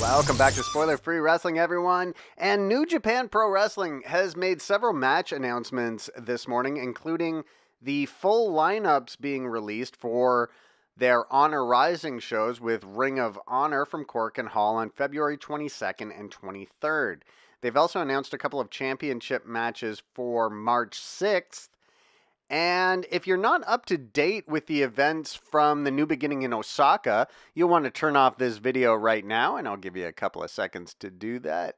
Welcome back to Spoiler Free Wrestling, everyone. And New Japan Pro Wrestling has made several match announcements this morning, including the full lineups being released for their Honor Rising shows with Ring of Honor from Korakuen Hall on February 22nd and 23rd. They've also announced a couple of championship matches for March 6th and if you're not up to date with the events from the new beginning in Osaka, you'll want to turn off this video right now, and I'll give you a couple of seconds to do that.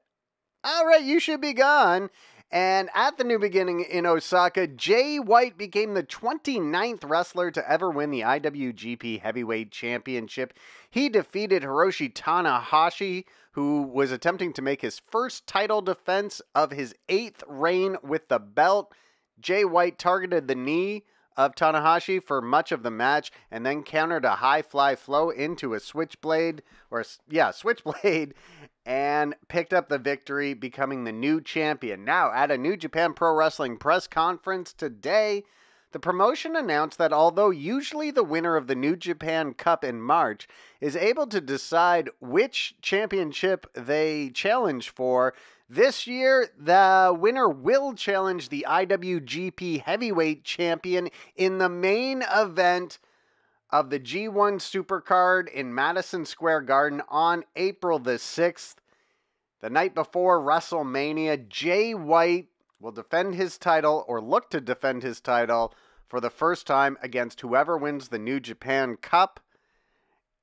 All right, you should be gone. And at the new beginning in Osaka, Jay White became the 29th wrestler to ever win the IWGP Heavyweight Championship. He defeated Hiroshi Tanahashi, who was attempting to make his first title defense of his eighth reign with the belt. Jay White targeted the knee of Tanahashi for much of the match and then countered a high fly flow into a switchblade, or yeah, switchblade, and picked up the victory, becoming the new champion. Now, at a New Japan Pro Wrestling press conference today, the promotion announced that although usually the winner of the New Japan Cup in March is able to decide which championship they challenge for, this year, the winner will challenge the IWGP Heavyweight Champion in the main event of the G1 Supercard in Madison Square Garden on April the 6th. The night before WrestleMania, Jay White will defend his title or look to defend his title for the first time against whoever wins the New Japan Cup.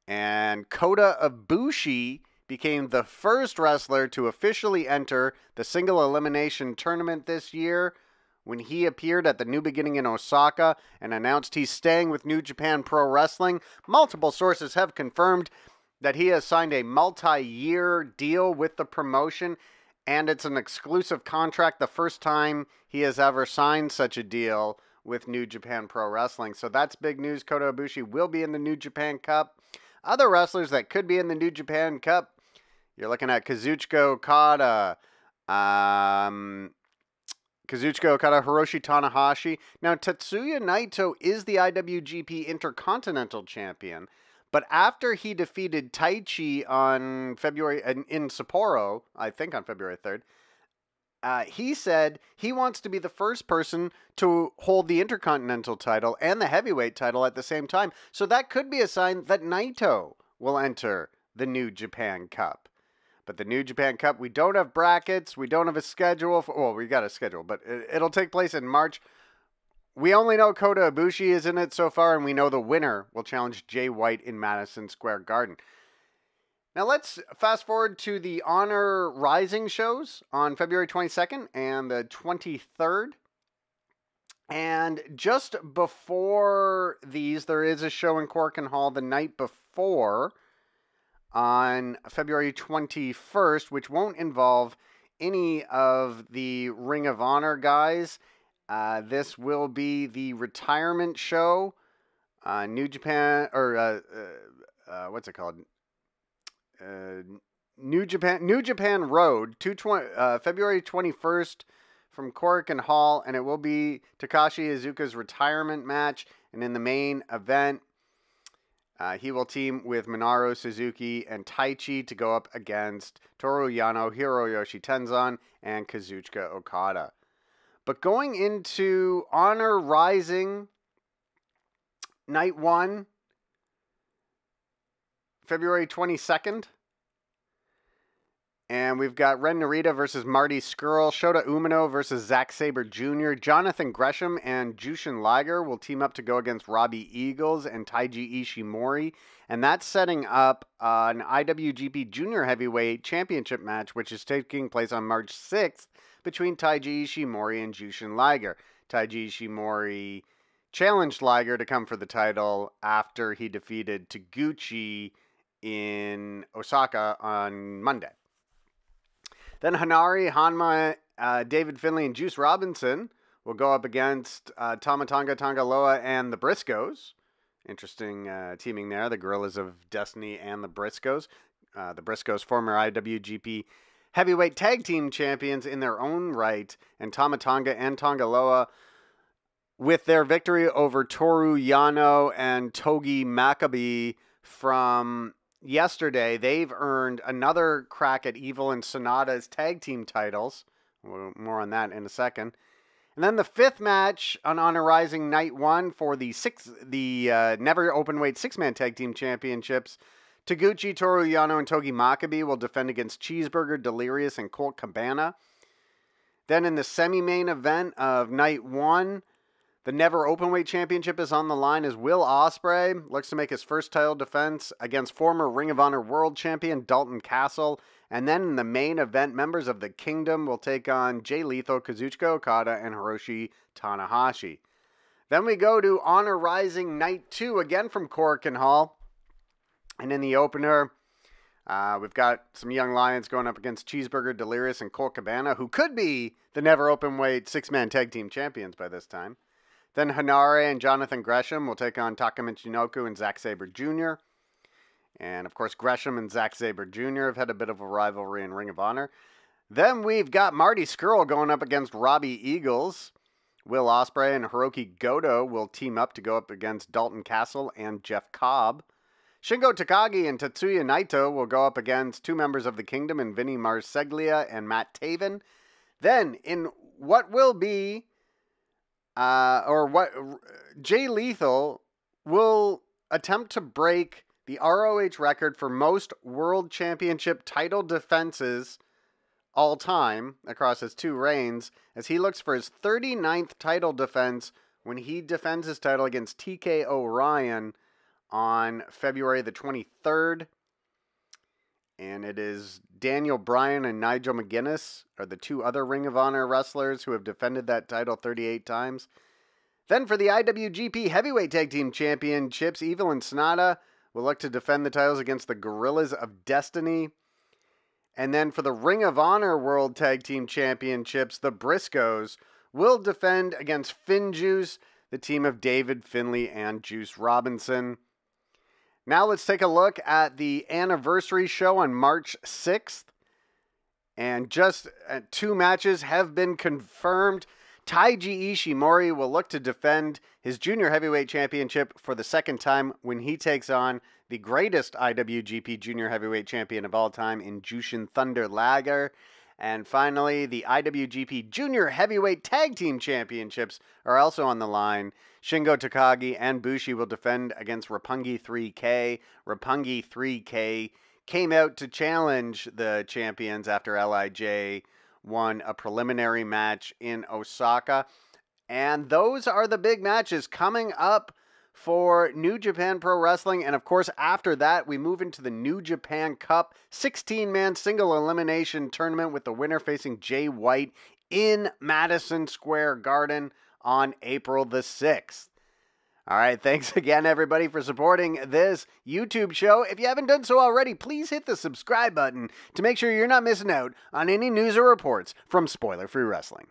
And Kota Ibushi became the first wrestler to officially enter the single elimination tournament this year when he appeared at the New Beginning in Osaka and announced he's staying with New Japan Pro Wrestling. Multiple sources have confirmed that he has signed a multi year deal with the promotion, and it's an exclusive contract, the first time he has ever signed such a deal with New Japan Pro Wrestling. So that's big news. Kota Ibushi will be in the New Japan Cup. Other wrestlers that could be in the New Japan Cup you're looking at Kazuchika Okada, um, Kazuchika Okada, Hiroshi Tanahashi. Now, Tetsuya Naito is the IWGP Intercontinental Champion, but after he defeated Taichi on February in, in Sapporo, I think on February 3rd, uh, he said he wants to be the first person to hold the Intercontinental title and the heavyweight title at the same time. So that could be a sign that Naito will enter the New Japan Cup. But the New Japan Cup, we don't have brackets. We don't have a schedule. For, well, we got a schedule, but it, will take place in March. We only know Kota Ibushi is in it so far, and we know the winner will challenge Jay White in Madison Square Garden. Now let's fast forward to the Honor Rising shows on February 22nd and the 23rd. And just before these, there is a show in Korakuen Hall the night before on February 21st, which won't involve any of the Ring of Honor guys. Uh, this will be the retirement show. Uh, New Japan, or uh, uh, uh what's it called? New Japan, New Japan Road, 220, February 21st from Korakuen Hall, and it will be Takashi Iizuka's retirement match. And in the main event, uh, he will team with Minoru Suzuki and Taichi to go up against Toru Yano, Hiroyoshi Tenzan, and Kazuchika Okada. But going into Honor Rising Night 1, February 22nd, and we've got Ren Narita versus Marty Scurll, Shota Umino versus Zack Sabre Jr., Jonathan Gresham and Jushin Liger will team up to go against Robbie Eagles and Taiji Ishimori. And that's setting up uh, an IWGP Junior Heavyweight Championship match, which is taking place on March 6th between Taiji Ishimori and Jushin Liger. Taiji Ishimori challenged Liger to come for the title after he defeated Taguchi in Osaka on Monday. Then Hanari, Honma, uh, David Finlay, and Juice Robinson will go up against uh, Tama Tonga, Tanga and the Briscoes. Interesting uh, teaming there. The Guerrillas of Destiny and the Briscoes. Uh, the Briscoes, former IWGP heavyweight tag team champions in their own right, and Tama Tonga and Tanga Loa with their victory over Toru Yano and Togi Makabe from yesterday, they've earned another crack at Evil and Sanada's tag team titles. More on that in a second. And then the fifth match on Honor Rising Night One for the six, the uh, Never Openweight Six Man Tag Team Championships. Taguchi, Toru Yano, and Togi Makabe will defend against Cheeseburger, Delirious, and Colt Cabana. Then in the semi-main event of Night One, the Never Openweight Championship is on the line as Will Ospreay looks to make his first title defense against former Ring of Honor World Champion Dalton Castle. And then in the main event, members of the Kingdom will take on Jay Lethal, Kazuchika Okada, and Hiroshi Tanahashi. Then we go to Honor Rising Night 2 again from Korakuen Hall. And in the opener, uh, we've got some young lions going up against Cheeseburger, Delirious, and Colt Cabana, who could be the never open weight six man tag team champions by this time. Then Hanare and Jonathan Gresham will take on Taka Michinoku and Zack Sabre Jr. And of course, Gresham and Zack Sabre Jr. have had a bit of a rivalry in Ring of Honor. Then we've got Marty Scurll going up against Robbie Eagles. Will Ospreay and Hirooki Goto will team up to go up against Dalton Castle and Jeff Cobb. Shingo Takagi and Tetsuya Naito will go up against two members of the Kingdom in Vinny Marseglia and Matt Taven. Then, in what will be, uh, or what, Jay Lethal will attempt to break the ROH record for most World Championship title defenses all time across his two reigns as he looks for his 39th title defense when he defends his title against TK O'Ryan on February the 23rd. And it is Daniel Bryan and Nigel McGuinness are the two other Ring of Honor wrestlers who have defended that title 38 times. Then for the IWGP Heavyweight Tag Team Championships, Evil and Sanada will look to defend the titles against the Guerrillas of Destiny. And then for the Ring of Honor World Tag Team Championships, the Briscoes will defend against FinJuice, the team of David Finlay and Juice Robinson. Now let's take a look at the anniversary show on March 6th. And just uh, two matches have been confirmed. Taiji Ishimori will look to defend his junior heavyweight championship for the second time when he takes on the greatest IWGP junior heavyweight champion of all time in Jushin Thunder Liger. And finally, the IWGP Junior Heavyweight Tag Team Championships are also on the line. Shingo Takagi and Bushi will defend against Roppongi 3K. Roppongi 3K came out to challenge the champions after LIJ won a preliminary match in Osaka. And those are the big matches coming up for New Japan Pro Wrestling. And of course, after that, we move into the New Japan Cup 16 man single elimination tournament with the winner facing Jay White in Madison Square Garden on April the 6th. All right, thanks again, everybody, for supporting this YouTube show. If you haven't done so already, please hit the subscribe button to make sure you're not missing out on any news or reports from Spoiler Free Wrestling.